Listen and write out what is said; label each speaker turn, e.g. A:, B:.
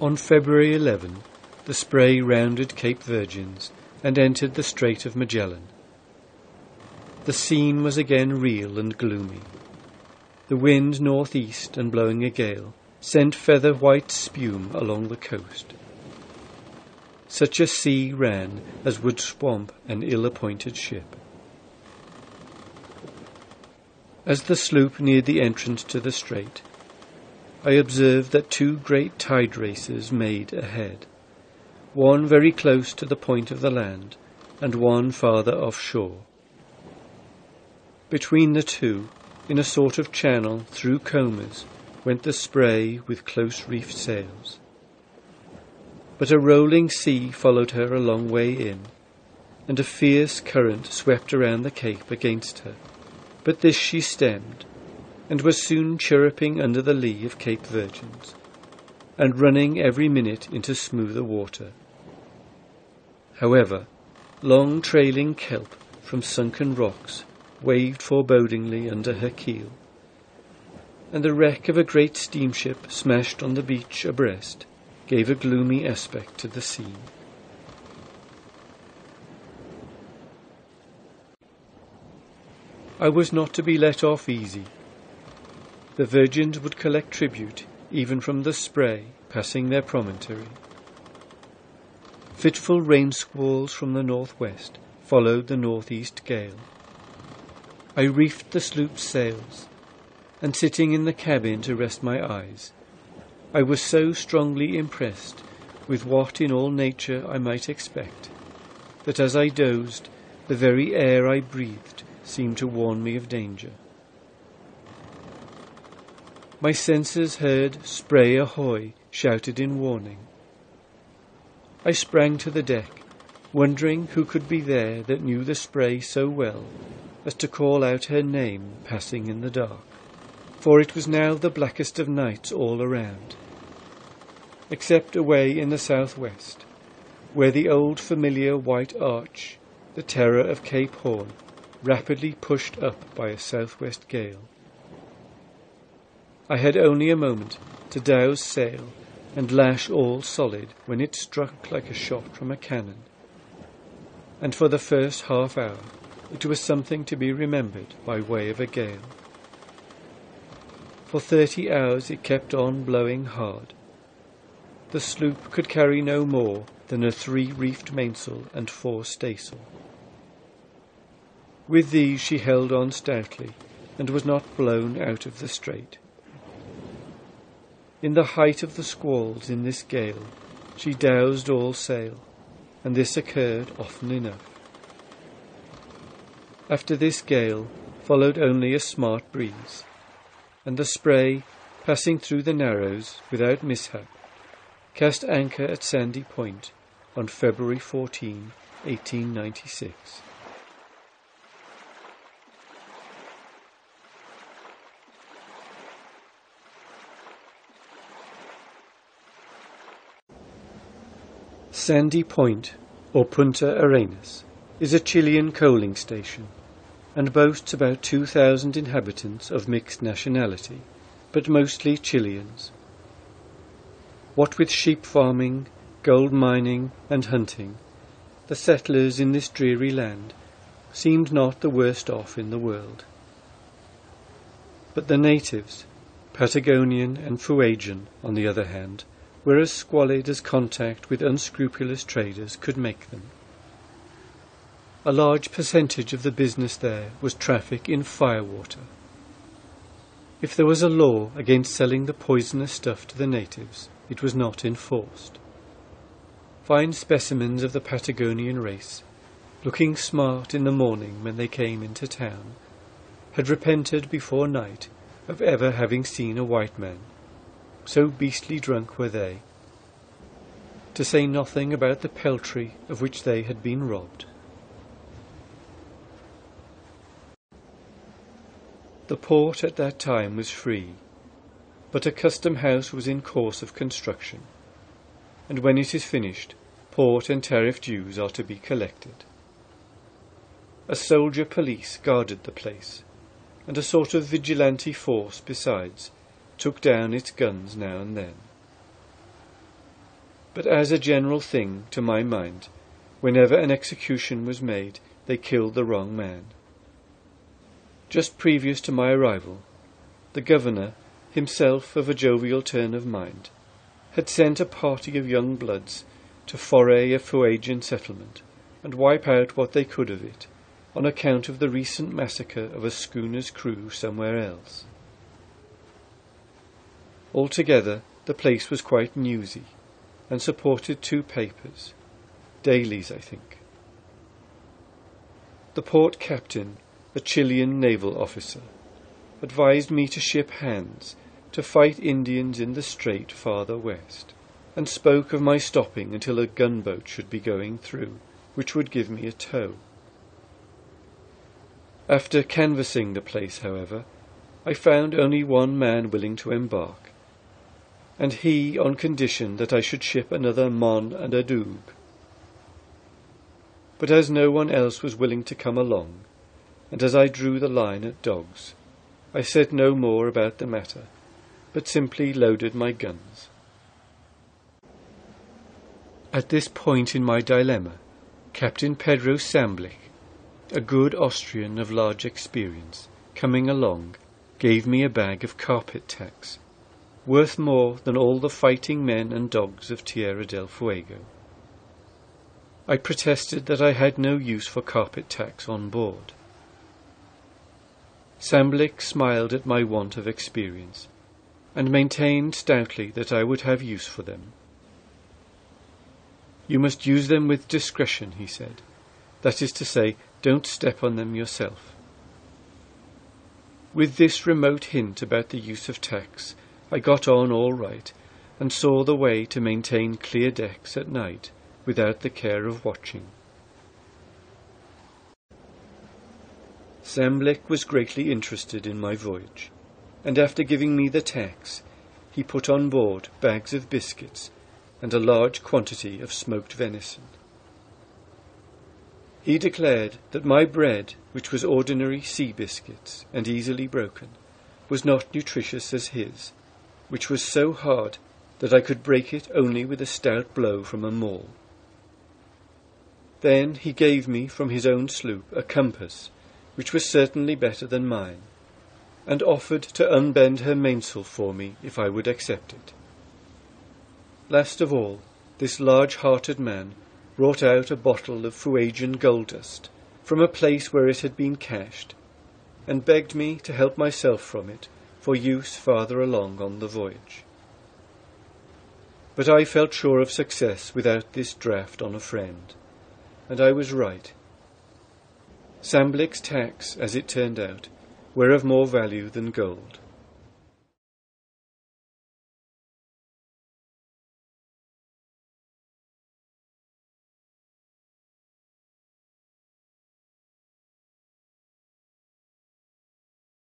A: On February 11, the Spray rounded Cape Virgins and entered the Strait of Magellan. The scene was again real and gloomy. The wind northeast and blowing a gale sent feather white spume along the coast. Such a sea ran as would swamp an ill appointed ship. As the sloop neared the entrance to the strait, I observed that two great tide races made ahead, one very close to the point of the land, and one farther offshore. Between the two, in a sort of channel through combers, went the spray with close reefed sails. But a rolling sea followed her a long way in, and a fierce current swept around the cape against her. But this she stemmed, and was soon chirruping under the lee of Cape Virgins, and running every minute into smoother water. However, long trailing kelp from sunken rocks waved forebodingly under her keel, and the wreck of a great steamship smashed on the beach abreast gave a gloomy aspect to the scene. I was not to be let off easy. The virgins would collect tribute even from the spray passing their promontory. Fitful rain squalls from the northwest followed the northeast gale. I reefed the sloop's sails, and sitting in the cabin to rest my eyes, I was so strongly impressed with what in all nature I might expect, that as I dozed, the very air I breathed seemed to warn me of danger. My senses heard spray ahoy shouted in warning. I sprang to the deck, wondering who could be there that knew the spray so well as to call out her name passing in the dark, for it was now the blackest of nights all around except away in the southwest, where the old familiar white arch, the terror of Cape Horn, rapidly pushed up by a southwest gale. I had only a moment to douse sail and lash all solid when it struck like a shot from a cannon. And for the first half hour it was something to be remembered by way of a gale. For thirty hours it kept on blowing hard, the sloop could carry no more than a three-reefed mainsail and fore staysail. With these she held on stoutly, and was not blown out of the strait. In the height of the squalls in this gale, she doused all sail, and this occurred often enough. After this gale followed only a smart breeze, and the spray, passing through the narrows without mishap, cast anchor at Sandy Point on February 14, 1896. Sandy Point, or Punta Arenas, is a Chilean coaling station and boasts about 2,000 inhabitants of mixed nationality, but mostly Chileans. What with sheep farming, gold mining, and hunting, the settlers in this dreary land seemed not the worst off in the world. But the natives, Patagonian and Fuegian, on the other hand, were as squalid as contact with unscrupulous traders could make them. A large percentage of the business there was traffic in firewater. If there was a law against selling the poisonous stuff to the natives, it was not enforced. Fine specimens of the Patagonian race, looking smart in the morning when they came into town, had repented before night of ever having seen a white man. So beastly drunk were they, to say nothing about the peltry of which they had been robbed. The port at that time was free, but a custom house was in course of construction, and when it is finished, port and tariff dues are to be collected. A soldier police guarded the place, and a sort of vigilante force besides took down its guns now and then. but as a general thing, to my mind, whenever an execution was made, they killed the wrong man. Just previous to my arrival, the governor, himself of a jovial turn of mind, had sent a party of young bloods to foray a Fuegian settlement and wipe out what they could of it on account of the recent massacre of a schooner's crew somewhere else. Altogether, the place was quite newsy and supported two papers, dailies, I think. The port captain, a Chilean naval officer, advised me to ship hands to fight Indians in the strait farther west, and spoke of my stopping until a gunboat should be going through, which would give me a tow. After canvassing the place, however, I found only one man willing to embark, and he on condition that I should ship another mon and a doog. But as no one else was willing to come along, and as I drew the line at dogs, I said no more about the matter, but simply loaded my guns. At this point in my dilemma, Captain Pedro Samblich, a good Austrian of large experience, coming along, gave me a bag of carpet tacks, worth more than all the fighting men and dogs of Tierra del Fuego. I protested that I had no use for carpet tacks on board. Samblich smiled at my want of experience, and maintained stoutly that I would have use for them. You must use them with discretion, he said. That is to say, don't step on them yourself. With this remote hint about the use of tacks, I got on all right, and saw the way to maintain clear decks at night without the care of watching. Samblich was greatly interested in my voyage, and after giving me the tacks, he put on board bags of biscuits and a large quantity of smoked venison. He declared that my bread, which was ordinary sea biscuits and easily broken, was not nutritious as his, which was so hard that I could break it only with a stout blow from a maul. Then he gave me from his own sloop a compass which was certainly better than mine, and offered to unbend her mainsail for me if I would accept it. Last of all, this large-hearted man brought out a bottle of Fuegian gold dust from a place where it had been cached, and begged me to help myself from it for use farther along on the voyage. But I felt sure of success without this draught on a friend, and I was right. Samblich's tacks, as it turned out, were of more value than gold.